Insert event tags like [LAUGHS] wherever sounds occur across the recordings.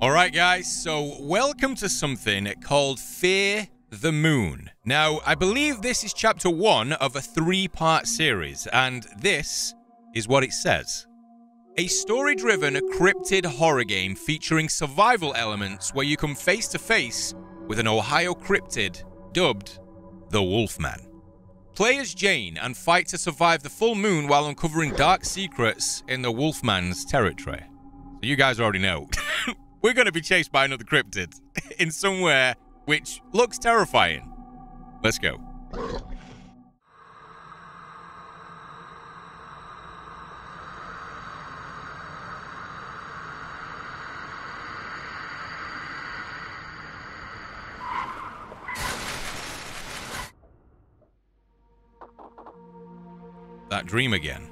All right, guys, so welcome to something called Fear the Moon. Now, I believe this is chapter one of a three part series, and this is what it says. A story driven cryptid horror game featuring survival elements where you come face to face with an Ohio cryptid dubbed the Wolfman. Play as Jane and fight to survive the full moon while uncovering dark secrets in the Wolfman's territory. So, you guys already know. [LAUGHS] we're going to be chased by another cryptid [LAUGHS] in somewhere which looks terrifying. Let's go. That dream again.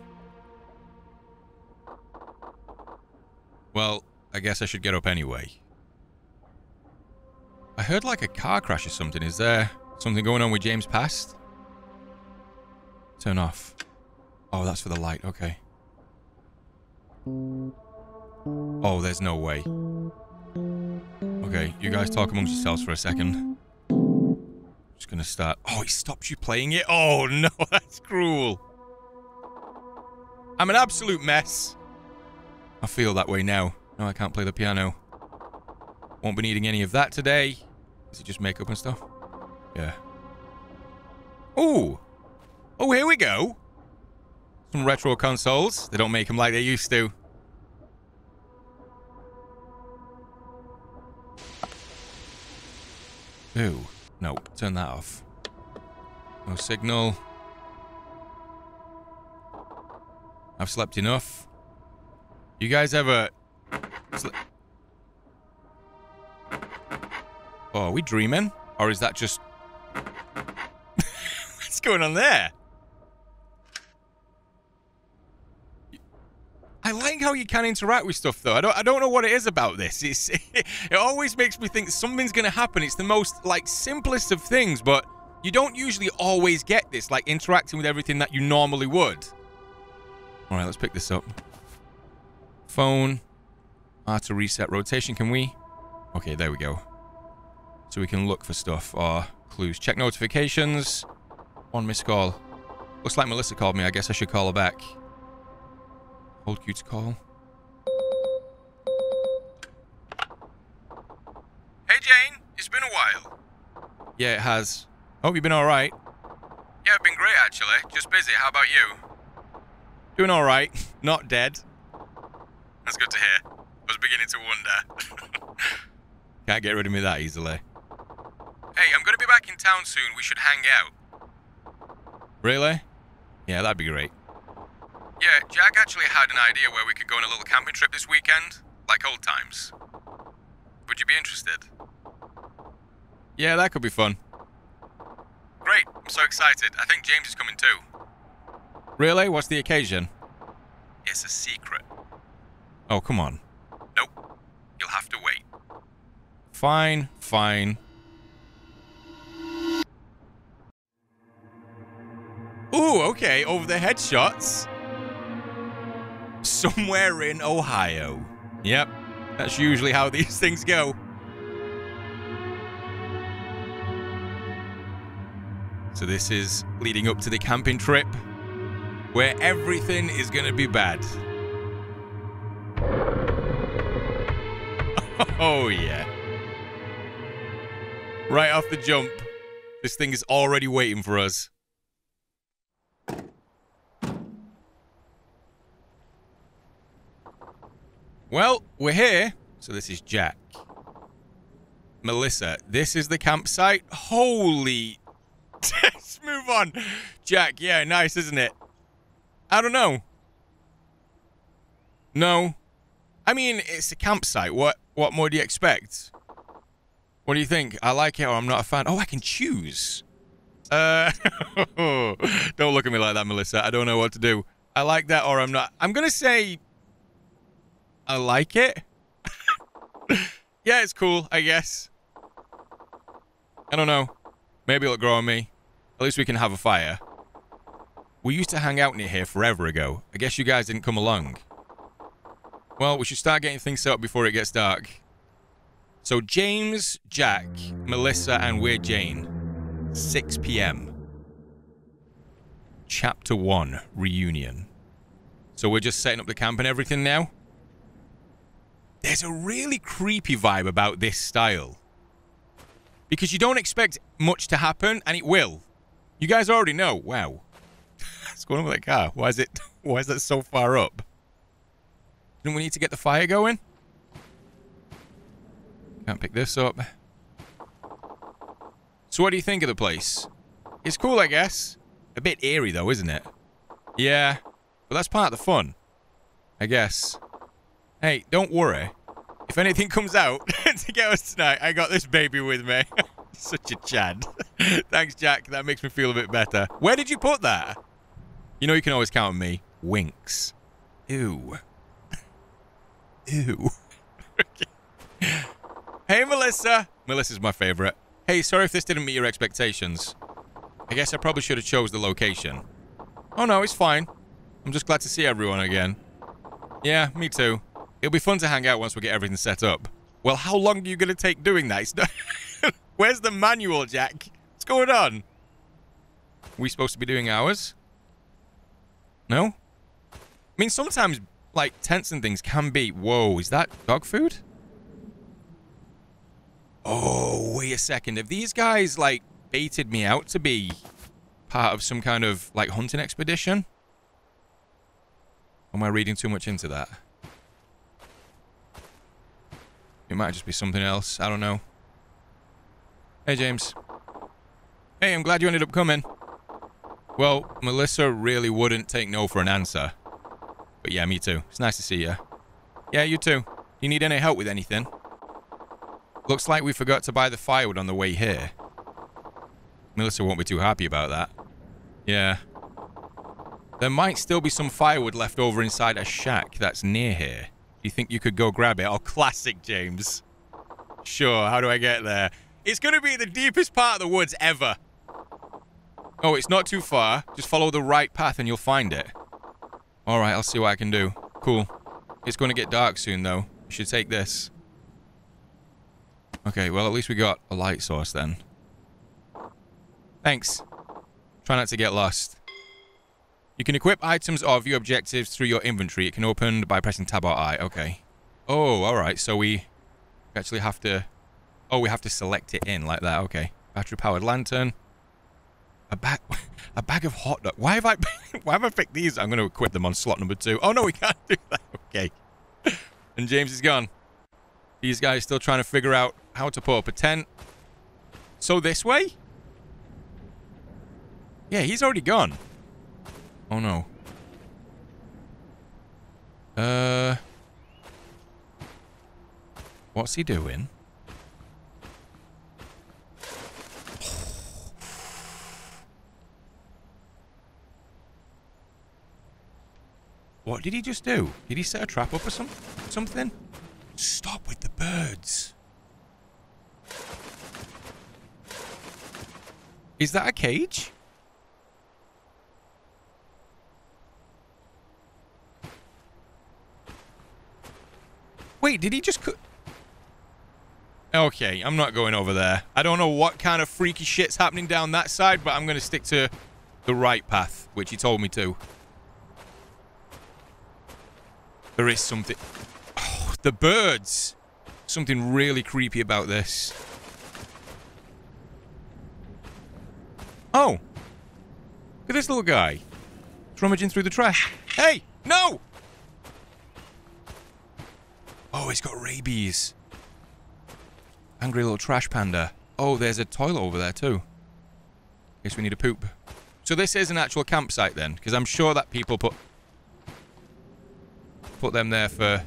Well, I guess I should get up anyway. I heard like a car crash or something. Is there something going on with James Past? Turn off. Oh, that's for the light. Okay. Oh, there's no way. Okay, you guys talk amongst yourselves for a second. Just gonna start. Oh, it stops you playing it? Oh, [LAUGHS] no, that's cruel. I'm an absolute mess. I feel that way now. No, I can't play the piano. Won't be needing any of that today. Is it just makeup and stuff? Yeah. Oh! Oh, here we go. Some retro consoles. They don't make them like they used to. Ooh. No, turn that off. No signal. I've slept enough. You guys ever Oh, are we dreaming? Or is that just... [LAUGHS] What's going on there? I like how you can interact with stuff, though. I don't, I don't know what it is about this. It's, [LAUGHS] it always makes me think something's going to happen. It's the most, like, simplest of things, but you don't usually always get this, like, interacting with everything that you normally would. All right, let's pick this up. Phone. Ah, to reset rotation, can we? Okay, there we go. So we can look for stuff or clues. Check notifications. One missed call. Looks like Melissa called me. I guess I should call her back. Hold Q to call. Hey, Jane. It's been a while. Yeah, it has. Hope you've been alright. Yeah, I've been great, actually. Just busy. How about you? Doing alright. [LAUGHS] Not dead. That's good to hear. I was beginning to wonder. [LAUGHS] Can't get rid of me that easily. Hey, I'm going to be back in town soon. We should hang out. Really? Yeah, that'd be great. Yeah, Jack actually had an idea where we could go on a little camping trip this weekend, like old times. Would you be interested? Yeah, that could be fun. Great, I'm so excited. I think James is coming too. Really? What's the occasion? It's a secret. Oh, come on. Have to wait. Fine, fine. Ooh, okay, over the headshots. Somewhere in Ohio. Yep, that's usually how [LAUGHS] these things go. So this is leading up to the camping trip where everything is going to be bad. [LAUGHS] Oh, yeah. Right off the jump, this thing is already waiting for us. Well, we're here. So this is Jack. Melissa, this is the campsite. Holy. [LAUGHS] Let's move on. Jack, yeah, nice, isn't it? I don't know. No. I mean, it's a campsite. What what more do you expect? What do you think? I like it or I'm not a fan. Oh, I can choose. Uh, [LAUGHS] don't look at me like that, Melissa. I don't know what to do. I like that or I'm not. I'm going to say I like it. [LAUGHS] yeah, it's cool, I guess. I don't know. Maybe it'll grow on me. At least we can have a fire. We used to hang out near here forever ago. I guess you guys didn't come along. Well, we should start getting things set up before it gets dark. So James, Jack, Melissa, and we're Jane. 6 p.m. Chapter 1 Reunion. So we're just setting up the camp and everything now? There's a really creepy vibe about this style. Because you don't expect much to happen, and it will. You guys already know. Wow. [LAUGHS] What's going on with that car? Why is it [LAUGHS] why is that so far up? We need to get the fire going? Can't pick this up. So what do you think of the place? It's cool, I guess. A bit eerie, though, isn't it? Yeah, but that's part of the fun. I guess. Hey, don't worry. If anything comes out [LAUGHS] to get us tonight, I got this baby with me. [LAUGHS] Such a Chad. [LAUGHS] Thanks, Jack. That makes me feel a bit better. Where did you put that? You know you can always count on me. Winks. Ew. Ew. [LAUGHS] hey, Melissa. Melissa's my favorite. Hey, sorry if this didn't meet your expectations. I guess I probably should have chose the location. Oh no, it's fine. I'm just glad to see everyone again. Yeah, me too. It'll be fun to hang out once we get everything set up. Well, how long are you going to take doing that? [LAUGHS] Where's the manual, Jack? What's going on? We supposed to be doing ours? No? I mean, sometimes, like, tents and things can be... Whoa, is that dog food? Oh, wait a second. Have these guys, like, baited me out to be part of some kind of, like, hunting expedition? Am I reading too much into that? It might just be something else. I don't know. Hey, James. Hey, I'm glad you ended up coming. Well, Melissa really wouldn't take no for an answer. But yeah, me too. It's nice to see you. Yeah, you too. You need any help with anything? Looks like we forgot to buy the firewood on the way here. Melissa won't be too happy about that. Yeah. There might still be some firewood left over inside a shack that's near here. Do you think you could go grab it? Oh, [LAUGHS] classic, James. Sure, how do I get there? It's going to be the deepest part of the woods ever. Oh, it's not too far. Just follow the right path and you'll find it. Alright, I'll see what I can do. Cool. It's going to get dark soon, though. We should take this. Okay, well, at least we got a light source then. Thanks. Try not to get lost. You can equip items or view objectives through your inventory. It can open by pressing tab or I. Okay. Oh, alright. So we actually have to... Oh, we have to select it in like that. Okay. Battery-powered lantern. A bag, [LAUGHS] a bag of hot dog. Why have I, [LAUGHS] why have I picked these? I'm going to equip them on slot number two. Oh no, we can't do that. [LAUGHS] Okay. And James is gone. These guys still trying to figure out how to put up a tent. So this way? Yeah, he's already gone. Oh no. Uh. What's he doing? What did he just do? Did he set a trap up or some something? Stop with the birds. Is that a cage? Wait, did he just cook? Okay, I'm not going over there. I don't know what kind of freaky shit's happening down that side, but I'm going to stick to the right path, which he told me to. There is something... Oh, the birds! Something really creepy about this. Oh! Look at this little guy. He's Rummaging through the trash. Hey! No! Oh, he's got rabies. Angry little trash panda. Oh, there's a toilet over there too. Guess we need a poop. So this is an actual campsite then? Because I'm sure that people put put them there for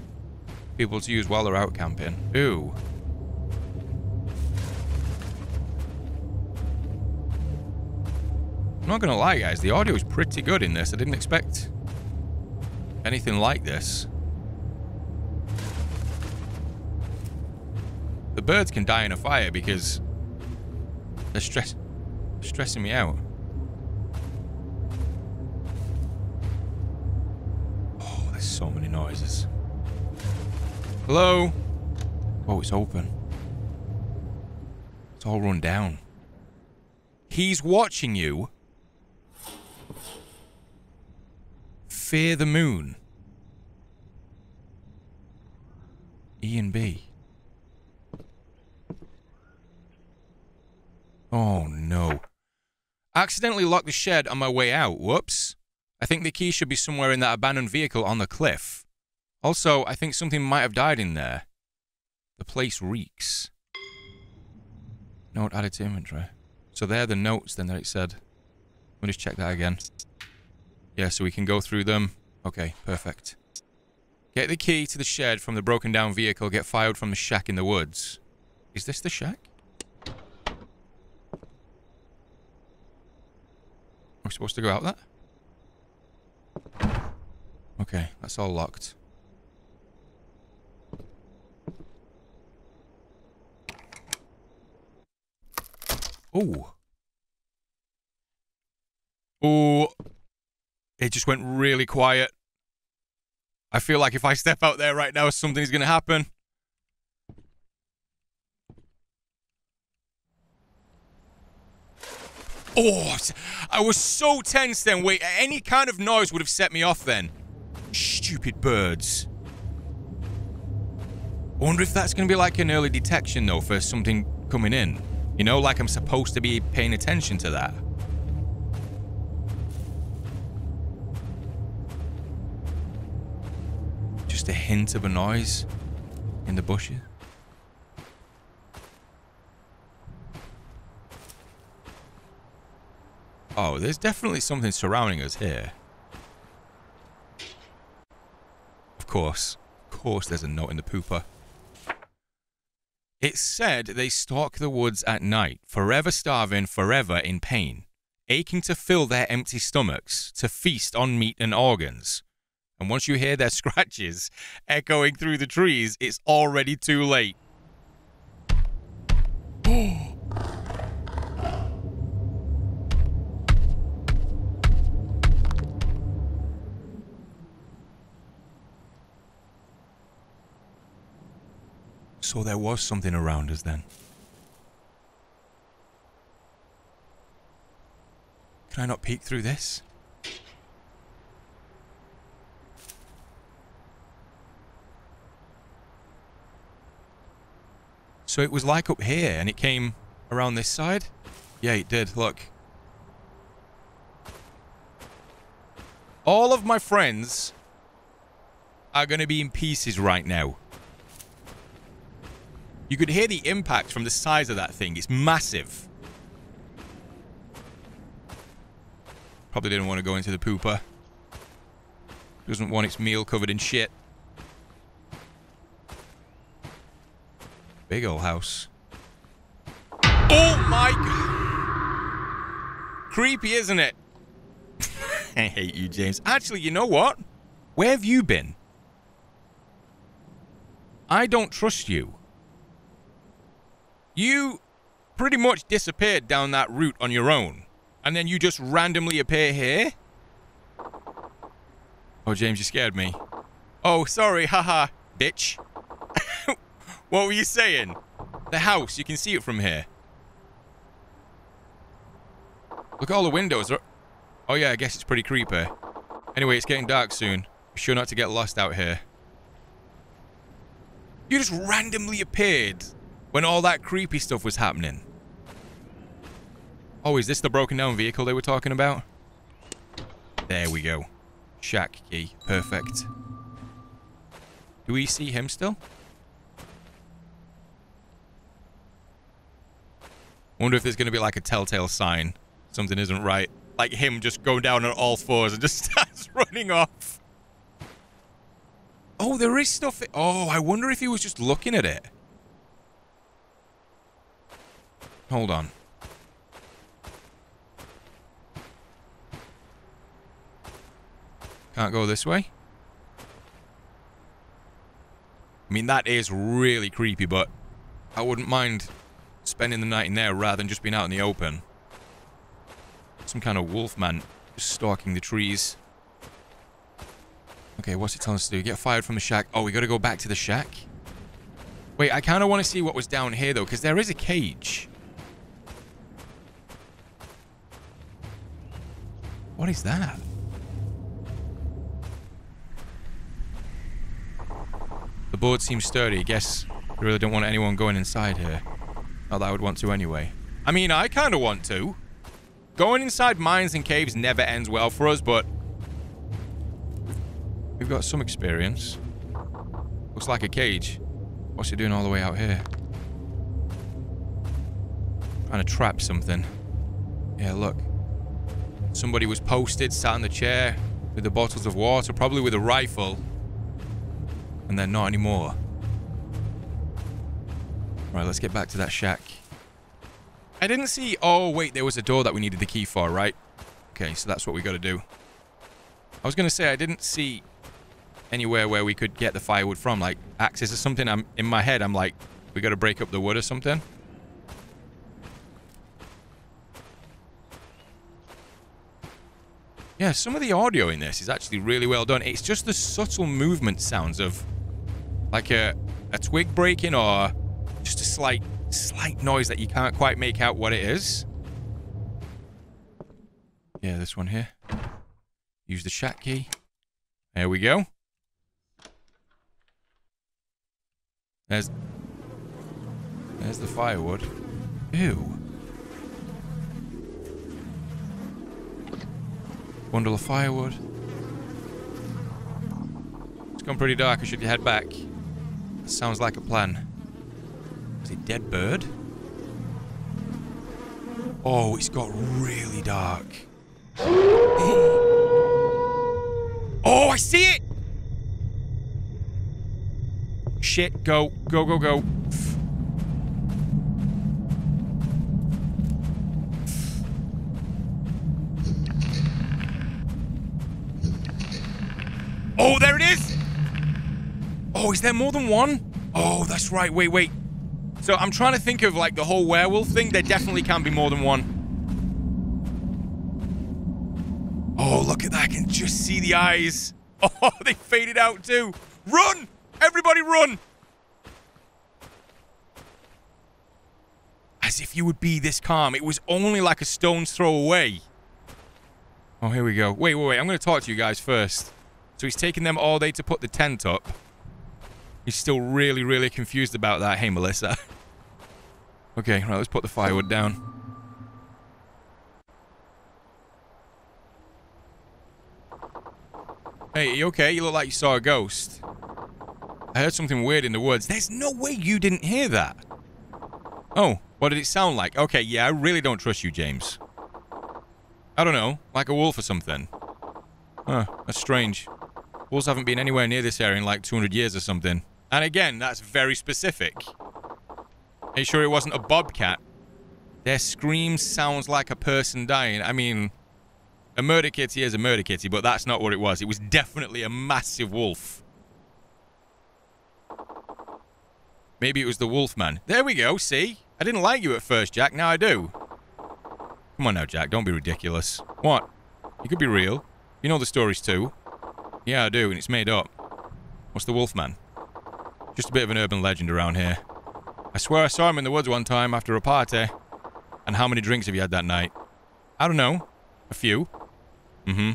people to use while they're out camping. Ooh. I'm not going to lie, guys. The audio is pretty good in this. I didn't expect anything like this. The birds can die in a fire because they're stress stressing me out. So many noises. Hello? Oh, it's open. It's all run down. He's watching you. Fear the moon. E and B. Oh no. Accidentally locked the shed on my way out. Whoops. I think the key should be somewhere in that abandoned vehicle on the cliff. Also, I think something might have died in there. The place reeks. Note added to inventory. So there are the notes then that it said. Let me just check that again. Yeah, so we can go through them. Okay, perfect. Get the key to the shed from the broken down vehicle. Get fired from the shack in the woods. Is this the shack? We're supposed to go out that? Okay, that's all locked. Oh. Oh. It just went really quiet. I feel like if I step out there right now, something's going to happen. Oh, I was so tense then. Wait, any kind of noise would have set me off then. Stupid birds. I wonder if that's going to be like an early detection, though, for something coming in. You know, like I'm supposed to be paying attention to that. Just a hint of a noise in the bushes. Oh, there's definitely something surrounding us here. Of course. Of course there's a note in the pooper. It said they stalk the woods at night, forever starving, forever in pain, aching to fill their empty stomachs, to feast on meat and organs. And once you hear their [LAUGHS] scratches echoing through the trees, it's already too late. So there was something around us then. Can I not peek through this? So it was like up here and it came around this side? Yeah, it did. Look. All of my friends are going to be in pieces right now. You could hear the impact from the size of that thing. It's massive. Probably didn't want to go into the pooper. Doesn't want its meal covered in shit. Big old house. Oh my god! Creepy, isn't it? [LAUGHS] I hate you, James. Actually, you know what? Where have you been? I don't trust you. You pretty much disappeared down that route on your own. And then you just randomly appear here? Oh, James, you scared me. Oh, sorry, haha, bitch. [LAUGHS] what were you saying? The house, you can see it from here. Look at all the windows. Oh yeah, I guess it's pretty creepy. Anyway, it's getting dark soon. Be sure not to get lost out here. You just randomly appeared when all that creepy stuff was happening. Oh, is this the broken down vehicle they were talking about? There we go. Shack key. Perfect. Do we see him still? wonder if there's going to be like a telltale sign. Something isn't right. Like him just going down on all fours and just [LAUGHS] starts running off. Oh, there is stuff. Oh, I wonder if he was just looking at it. Hold on. Can't go this way? I mean, that is really creepy, but I wouldn't mind spending the night in there rather than just being out in the open. Some kind of wolf man stalking the trees. Okay, what's it telling us to do? Get fired from the shack. Oh, we gotta go back to the shack? Wait, I kind of want to see what was down here, though, because there is a cage. What is that? The board seems sturdy. Guess I really don't want anyone going inside here. Not that I would want to anyway. I mean, I kind of want to. Going inside mines and caves never ends well for us, but... We've got some experience. Looks like a cage. What's it doing all the way out here? Trying to trap something. Yeah, look. Somebody was posted, sat in the chair with the bottles of water, probably with a rifle. And they're not anymore. Right, let's get back to that shack. I didn't see... Oh, wait, there was a door that we needed the key for, right? Okay, so that's what we got to do. I was going to say, I didn't see anywhere where we could get the firewood from, like axes or something. I'm In my head, I'm like, we got to break up the wood or something. Yeah, some of the audio in this is actually really well done. It's just the subtle movement sounds of like a, a twig breaking or just a slight, slight noise that you can't quite make out what it is. Yeah, this one here. Use the shack key. There we go. There's... There's the firewood. Ew. Bundle of firewood. It's gone pretty dark. I should head back. That sounds like a plan. Is it dead bird? Oh, it's got really dark. [GASPS] Oh, I see it! Shit, go, go, go, go. Is there more than one? Oh, that's right. Wait, wait. So I'm trying to think of like the whole werewolf thing. There definitely can be more than one. Oh, look at that. I can just see the eyes. [LAUGHS] Oh, they faded out too. Run! Everybody run! As if you would be this calm. It was only like a stone's throw away. Oh, here we go. Wait, wait, wait. I'm going to talk to you guys first. So he's taking them all day to put the tent up. He's still really, really confused about that. Hey, Melissa. [LAUGHS] okay, right, let's put the firewood down. Hey, you okay? You look like you saw a ghost. I heard something weird in the woods. There's no way you didn't hear that. Oh, what did it sound like? Okay, yeah, I really don't trust you, James. I don't know, like a wolf or something. Huh, that's strange. Wolves haven't been anywhere near this area in like 200 years or something. And again, that's very specific. Are you sure it wasn't a bobcat? Their scream sounds like a person dying. I mean, a murder kitty is a murder kitty, but that's not what it was. It was definitely a massive wolf. Maybe it was the wolf man. There we go, see? I didn't like you at first, Jack. Now I do. Come on now, Jack. Don't be ridiculous. What? You could be real. You know the stories too. Yeah, I do, and it's made up. What's the Wolfman? Just a bit of an urban legend around here. I swear I saw him in the woods one time after a party. And how many drinks have you had that night? I don't know. A few. Mm-hmm.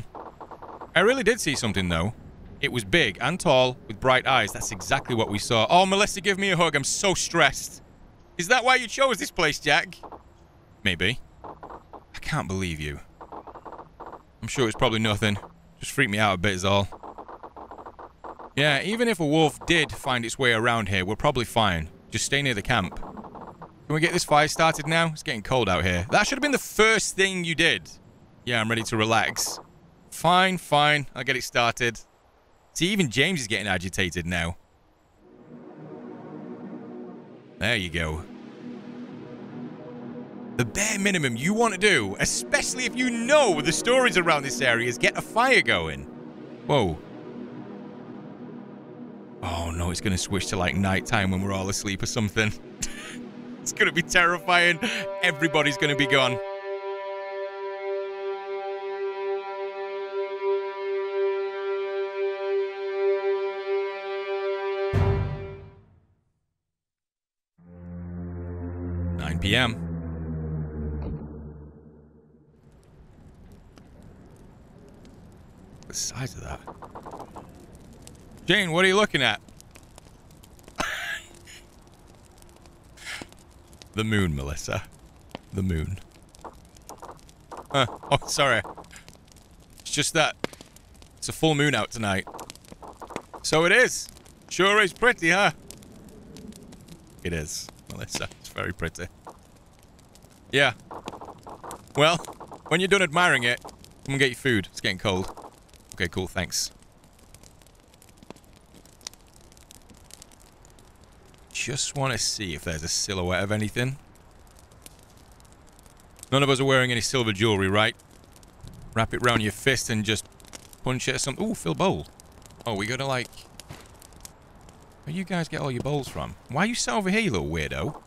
I really did see something, though. It was big and tall, with bright eyes. That's exactly what we saw. Oh, Melissa, give me a hug. I'm so stressed. Is that why you chose this place, Jack? Maybe. I can't believe you. I'm sure it's probably nothing. Just freaked me out a bit is all. Yeah, even if a wolf did find its way around here, we're probably fine. Just stay near the camp. Can we get this fire started now? It's getting cold out here. That should have been the first thing you did. Yeah, I'm ready to relax. Fine, fine. I'll get it started. See, even James is getting agitated now. There you go. The bare minimum you want to do, especially if you know the stories around this area, is get a fire going. Whoa. Oh no, it's to switch to like nighttime when we're all asleep or something. [LAUGHS] it's to be terrifying. Everybody's to be gone. Nine p.m. the size of that. Jane, what are you looking at? the moon, Melissa. The moon. Huh. Oh, sorry. It's just that it's a full moon out tonight. So it is. Sure is pretty, huh? It is, Melissa. It's very pretty. Yeah. Well, when you're done admiring it, come and get your food. It's getting cold. Okay, cool. Thanks. Just want to see if there's a silhouette of anything. None of us are wearing any silver jewelry, right? Wrap it round your fist and just punch it or something. Ooh, fill bowl. Oh, we gotta like... Where you guys get all your bowls from? Why are you sat over here, you little weirdo?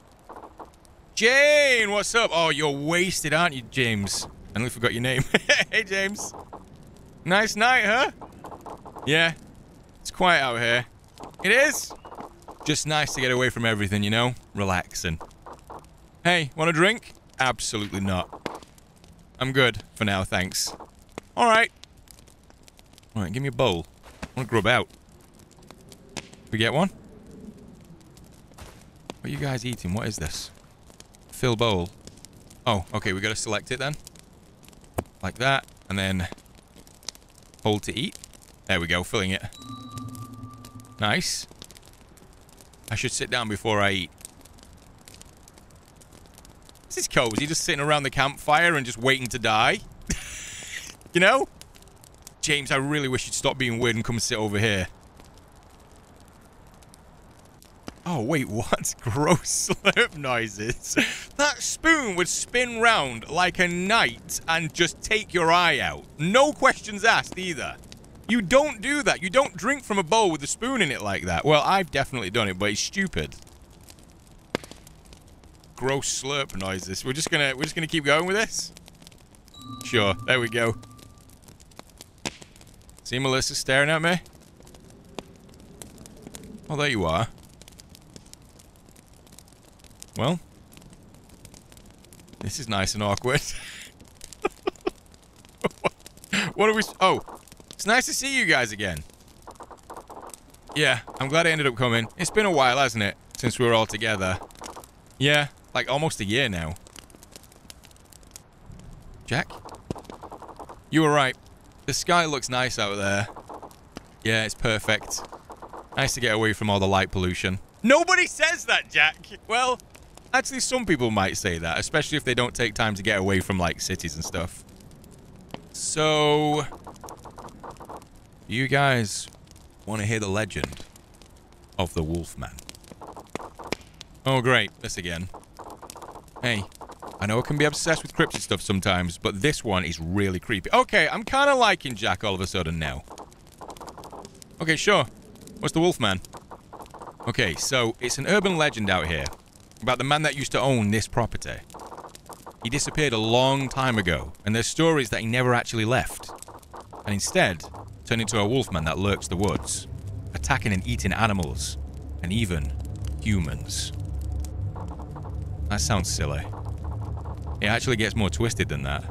Jane, what's up? Oh, you're wasted, aren't you, James? I only forgot your name. [LAUGHS] hey, James. Nice night, huh? Yeah. It's quiet out here. It is. Just nice to get away from everything, you know? Relaxing. Hey, want a drink? Absolutely not. I'm good for now, thanks. Alright. Alright, give me a bowl. I want to grub out. We get one? What are you guys eating? What is this? Fill bowl. Oh, okay, we gotta select it then. Like that, and then hold to eat. There we go, filling it. Nice. I should sit down before I eat. This is cozy, just sitting around the campfire and just waiting to die. [LAUGHS] you know? James, I really wish you'd stop being weird and come sit over here. Oh, wait, [LAUGHS] what? Gross [LAUGHS] slurp noises. That spoon would spin round like a knight and just take your eye out. No questions asked either. You don't do that. You don't drink from a bowl with a spoon in it like that. Well, I've definitely done it, but it's stupid. Gross slurp noises. We're just gonna we're just gonna keep going with this. Sure. There we go. See Melissa staring at me? Oh, there you are. Well, this is nice and awkward. [LAUGHS] what are we... Oh, it's nice to see you guys again. Yeah, I'm glad I ended up coming. It's been a while, hasn't it? Since we were all together. Yeah, like almost a year now. Jack? You were right. The sky looks nice out there. Yeah, it's perfect. Nice to get away from all the light pollution. Nobody says that, Jack! Well, Actually, some people might say that, especially if they don't take time to get away from, like, cities and stuff. So... You guys want to hear the legend of the Wolfman? Oh, great. This again. Hey, I know I can be obsessed with cryptid stuff sometimes, but this one is really creepy. Okay, I'm kind of liking Jack all of a sudden now. Okay, sure. What's the Wolfman? Okay, so it's an urban legend out here about the man that used to own this property. He disappeared a long time ago, and there's stories that he never actually left, and instead turned into a wolfman that lurks the woods, attacking and eating animals, and even humans. That sounds silly. It actually gets more twisted than that.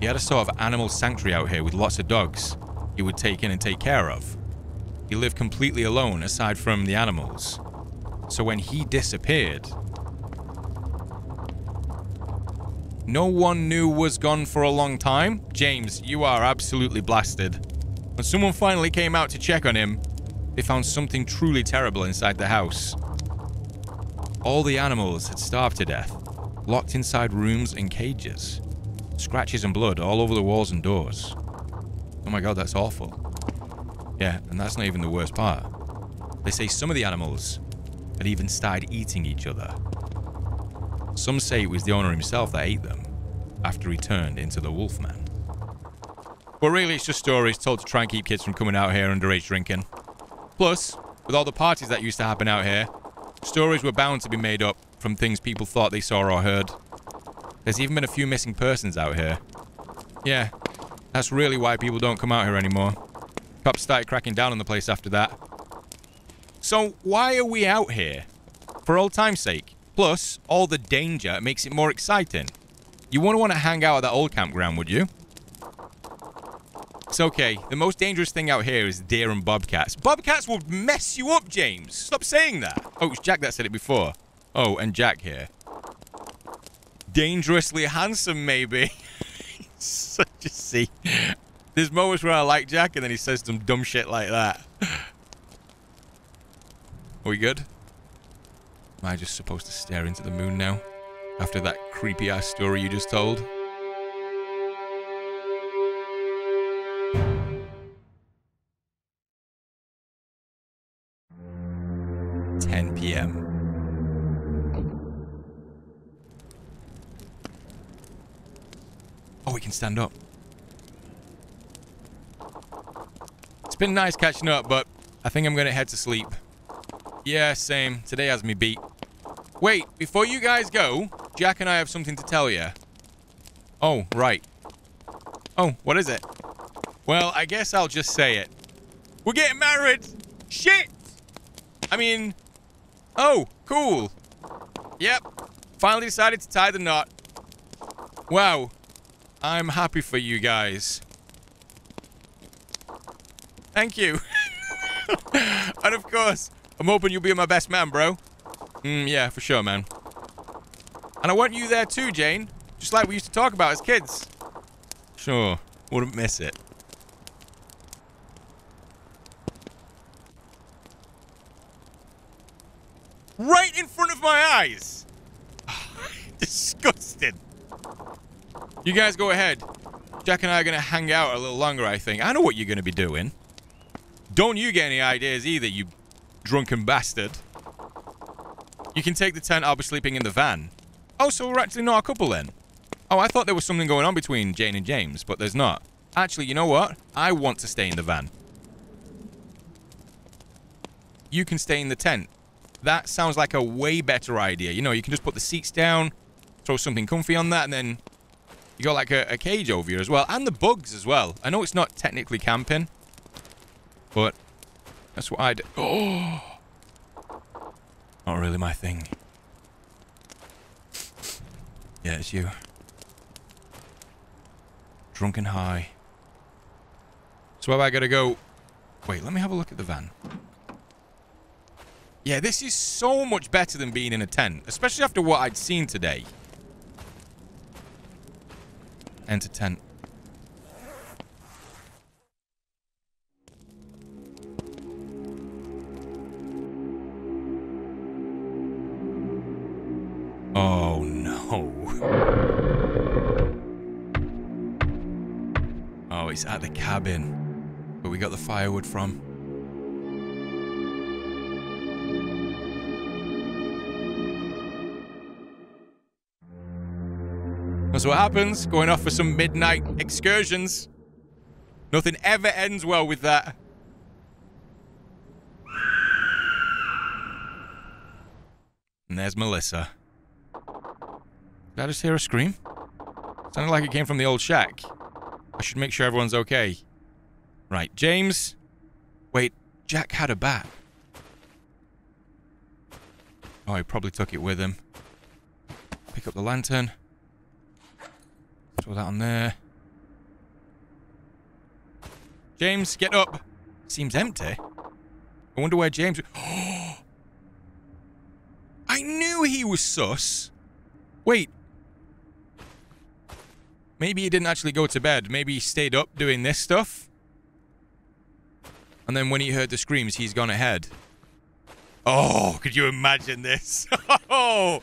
He had a sort of animal sanctuary out here with lots of dogs he would take in and take care of. He lived completely alone aside from the animals, so when he disappeared, no one knew was gone for a long time. James, you are absolutely blasted. When someone finally came out to check on him, they found something truly terrible inside the house. All the animals had starved to death, locked inside rooms and cages. Scratches and blood all over the walls and doors. Oh my god, that's awful. Yeah, and that's not even the worst part. They say some of the animals had even started eating each other. Some say it was the owner himself that ate them after he turned into the Wolfman. But really, it's just stories told to try and keep kids from coming out here underage drinking. Plus, with all the parties that used to happen out here, stories were bound to be made up from things people thought they saw or heard. There's even been a few missing persons out here. Yeah, that's really why people don't come out here anymore. Cops started cracking down on the place after that. So why are we out here? For old time's sake. Plus, all the danger makes it more exciting. You wouldn't want to hang out at that old campground, would you? It's okay. The most dangerous thing out here is deer and bobcats. Bobcats will mess you up, James. Stop saying that. Oh, it's Jack that said it before. Oh, and Jack here. Dangerously handsome, maybe. [LAUGHS] Such a C. There's moments where I like Jack, and then he says some dumb shit like that. Are we good? Am I just supposed to stare into the moon now? After that creepy ass story you just told? Ten PM. Oh, we can stand up. It's been nice catching up, but I think I'm gonna head to sleep. Yeah, same. Today has me beat. Wait, before you guys go, Jack and I have something to tell you. Oh, right. Oh, what is it? Well, I guess I'll just say it. We're getting married! Shit! I mean... Oh, cool. Yep. Finally decided to tie the knot. Wow. I'm happy for you guys. Thank you. [LAUGHS] and of course, I'm hoping you'll be my best man, bro. Mm, yeah, for sure, man. And I want you there too, Jane. Just like we used to talk about as kids. Sure. Wouldn't miss it. Right in eyes! [LAUGHS] Disgusting. You guys go ahead. Jack and I are going to hang out a little longer, I think. I know what you're going to be doing. Don't you get any ideas either, you drunken bastard. You can take the tent, I'll be sleeping in the van. Oh, so we're actually not a couple then? Oh, I thought there was something going on between Jane and James, but there's not. Actually, you know what? I want to stay in the van. You can stay in the tent. That sounds like a way better idea. You know, you can just put the seats down, throw something comfy on that, and then you got like a, a cage over here as well. And the bugs as well. I know it's not technically camping, but that's what I'd... Oh! [GASPS] Not really my thing. Yeah, it's you. Drunken high. So where I got to go... Wait, let me have a look at the van. Yeah, this is so much better than being in a tent. Especially after what I'd seen today. Enter tent. Oh no. Oh, it's at the cabin. Where we got the firewood from. That's what happens, going off for some midnight excursions. Nothing ever ends well with that. And there's Melissa. Did I just hear a scream? Sounded like it came from the old shack. I should make sure everyone's okay. Right, James. Wait, Jack had a bat. Oh, he probably took it with him. Pick up the lantern. Throw that on there. James, get up. Seems empty. I wonder where James... [GASPS] I knew he was sus. Wait, Maybe he didn't actually go to bed. Maybe he stayed up doing this stuff. And then when he heard the screams, he's gone ahead. Oh, could you imagine this? [LAUGHS] oh,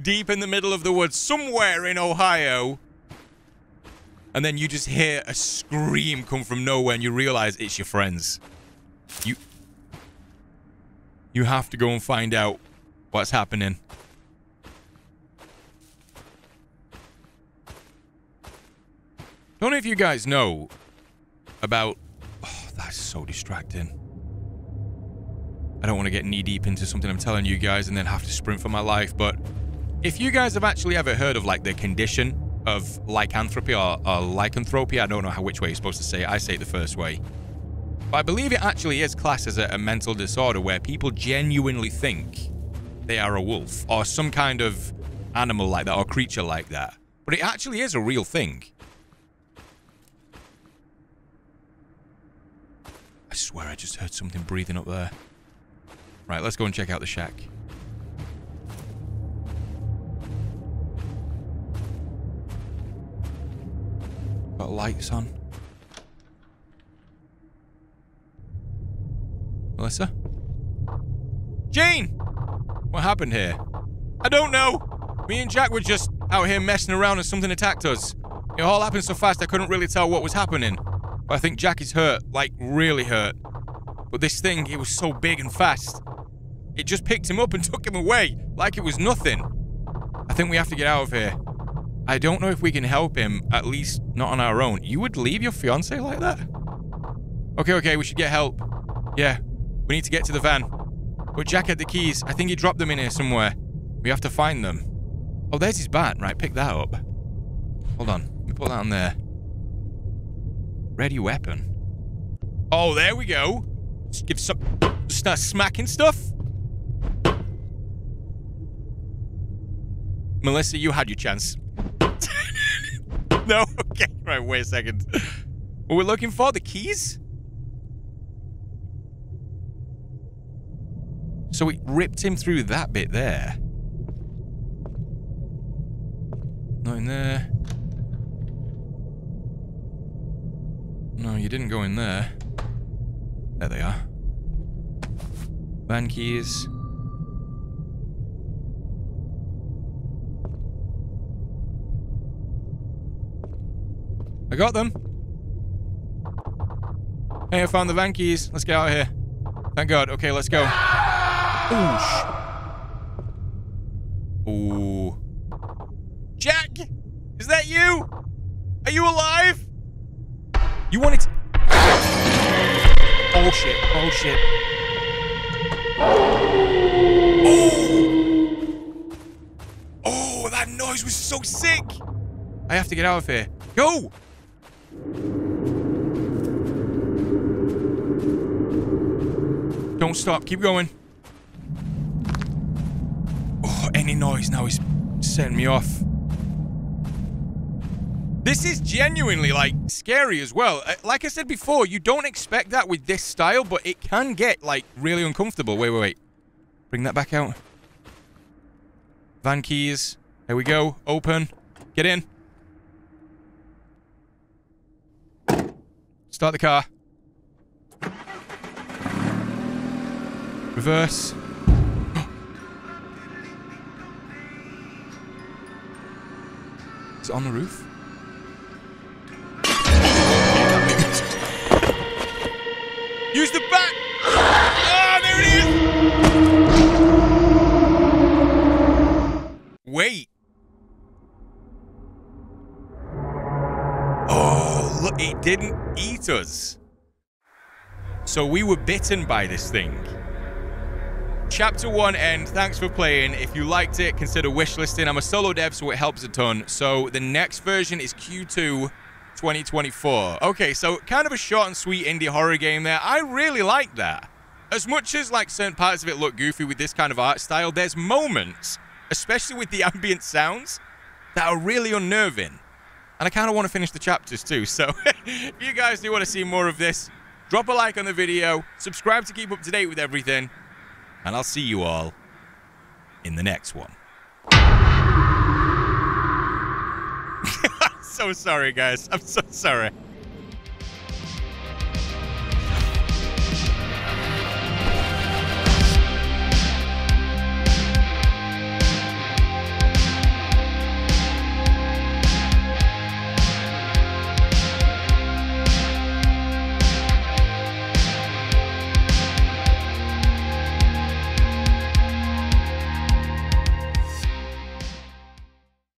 deep in the middle of the woods, somewhere in Ohio. And then you just hear a scream come from nowhere and you realize it's your friends. You... You have to go and find out what's happening. don't know if you guys know about... Oh, that's so distracting. I don't want to get knee deep into something I'm telling you guys and then have to sprint for my life, but if you guys have actually ever heard of like the condition of lycanthropy or, or lycanthropy, I don't know how which way you're supposed to say it. I say it the first way. But I believe it actually is classed as a, a mental disorder where people genuinely think they are a wolf or some kind of animal like that or creature like that. But it actually is a real thing. I swear I just heard something breathing up there. Right, let's go and check out the shack. Lights on. Melissa? Jane! What happened here? I don't know. Me and Jack were just out here messing around and something attacked us. It all happened so fast I couldn't really tell what was happening. But I think Jack is hurt, like really hurt. But this thing, it was so big and fast. It just picked him up and [LAUGHS] took him away, like it was nothing. I think we have to get out of here. I don't know if we can help him, at least not on our own. You would leave your fiance like that? Okay, okay, we should get help. Yeah, we need to get to the van. But Jack had the keys. I think he dropped them in here somewhere. We have to find them. Oh, there's his bat. Right, pick that up. Hold on. Let me put that on there. Ready weapon. Oh, there we go. Just give some... Start smacking stuff. Melissa, you had your chance. [LAUGHS] no? Okay. [LAUGHS] Right, wait a second. What we're looking for? The keys? So it ripped him through that bit there. Not in there. No, you didn't go in there. There they are. Van keys. I got them. Hey, I found the van keys. Let's get out of here. Thank God. Okay, let's go. Ooh. Ooh. Jack! Is that you? Are you alive? You wanted to... Oh shit. Oh shit. Oh! Oh, that noise was so sick! I have to get out of here. Go! Don't stop. Keep going. Oh, any noise now is setting me off. This is genuinely, like, scary as well. Uh, like I said before, you don't expect that with this style, but it can get, like, really uncomfortable. Wait, wait, wait. Bring that back out. Van keys. There we go. Open. Get in. Start the car. Reverse. It's on the roof. Use the back. Ah, there it is. Wait. It didn't eat us. So we were bitten by this thing. Chapter 1 end. Thanks for playing. If you liked it, consider wishlisting. I'm a solo dev, so it helps a ton. So the next version is Q2 2024. Okay, so kind of a short and sweet indie horror game there. I really like that. As much as like certain parts of it look goofy with this kind of art style, there's moments, especially with the [LAUGHS] ambient sounds, that are really unnerving. And I kind of want to finish the chapters too. So [LAUGHS] if you guys do want to see more of this, drop a like on the video, subscribe to keep up to date with everything, and I'll see you all in the next one. [LAUGHS] so sorry, guys. I'm so sorry.